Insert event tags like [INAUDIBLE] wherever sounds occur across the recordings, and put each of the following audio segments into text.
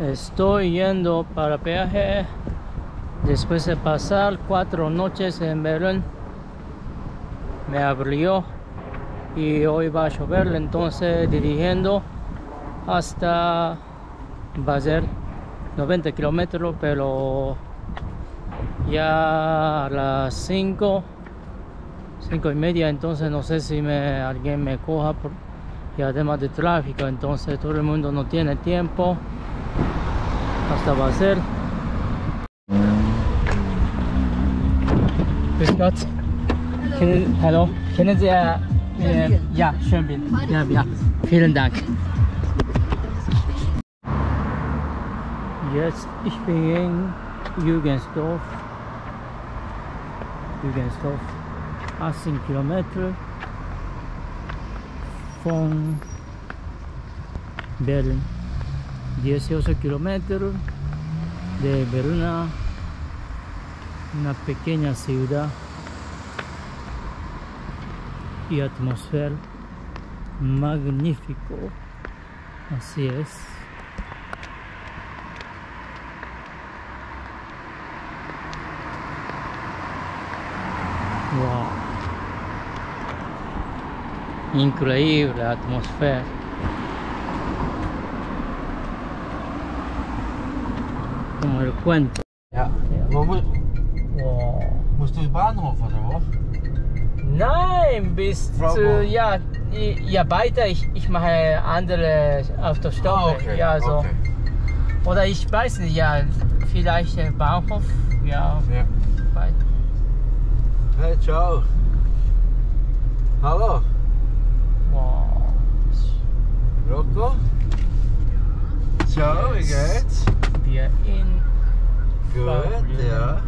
Estoy yendo para peaje después de pasar cuatro noches en Berlín. Me abrió y hoy va a llover, entonces dirigiendo hasta va a ser 90 kilómetros, pero ya a las 5, 5 y media, entonces no sé si me, alguien me coja por, y además de tráfico, entonces todo el mundo no tiene tiempo hasta va a ser. Grüß Gott. Kennen, hallo, kennen Sie äh, äh, ja, Schönbild. Ja, ja, vielen Dank. Jetzt, ich bin in Jürgensdorf. Jürgensdorf, 18 Kilometer von Berlin. 18 kilómetros de Verona, una pequeña ciudad y atmósfera magnífico. Así es. Wow. Increíble atmósfera. Como el cuento. Ja. Wo Wow. musst du in den Bahnhof oder wo? Nein, bis Frau zu, ja, ja weiter. Ich, ich mache andere Autostoppe. Ah, okay. Ja, so. okay. Oder ich weiß nicht, ja, vielleicht äh, Bahnhof. Ja, Ja. Hey, ciao. Hallo, Gut, ja.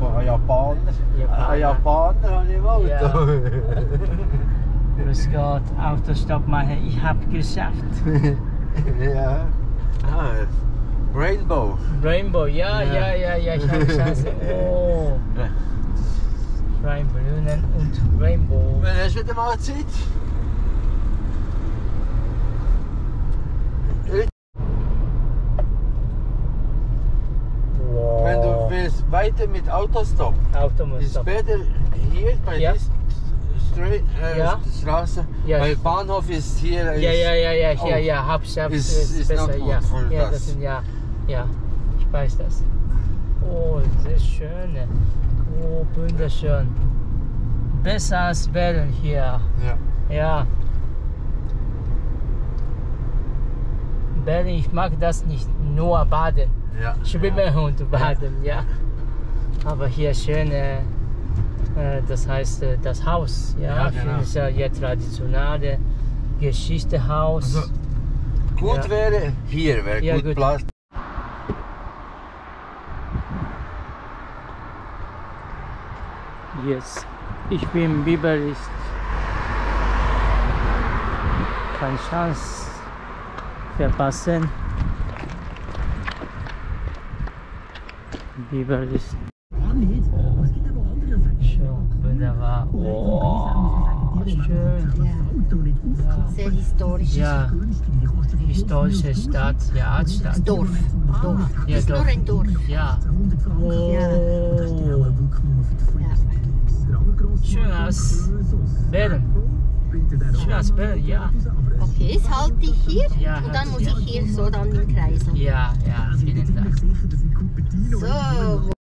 Von Japaner. Japaner. Ein Japaner habe ich im Auto. Ja. [LAUGHS] Gott, Autostopp machen. Ich habe geschafft. [LAUGHS] ja. Ah, Rainbow. Rainbow, ja, Ja. ja, ja, ich habe Chance. [LAUGHS] Oh. Rheinbrünnen und Rainbow. Wann hast du wieder mal Zeit? Willst, weiter mit Autostop, Auto muss ist stoppen. besser hier bei Ja. dieser Stra äh, Ja. Straße. Ja. Weil Bahnhof ist hier. Ja, ist, ja, ja, ja, ja, Oh. ja, hab's, hab's, Ist- ist, ist besser, ja. Ja, das. das sind ja, ja, ich weiß das. Oh, sehr schön. Oh, wunderschön. Besser als Berlin hier. Ja. Ja. Berlin, ich mag das nicht nur baden. Ja. Schwimmen und baden, ja. Aber hier schöne, äh, das heißt äh, das Haus, ja, Ja, ich genau. finde es ja hier traditionelle Geschichtehaus. Also, gut Ja. wäre hier, wäre Ja, gut, gut. Platz. Yes, ich bin Biberist. Keine Chance verpassen. Biberist. Schon wunderbar. Oh, schön. Ja. Sehr historisch. Ja, historische Stadt, ja, Altstadt. Dorf. Dorf. Ja, ist Dorf. nur ein Dorf. Ja. Oh. Ja. Schön aus Bern. Schön aus Bern, ja. Okay, jetzt halte ich hier Ja, und dann muss ich hier so dann im Kreis. Ja, ja, vielen Dank. So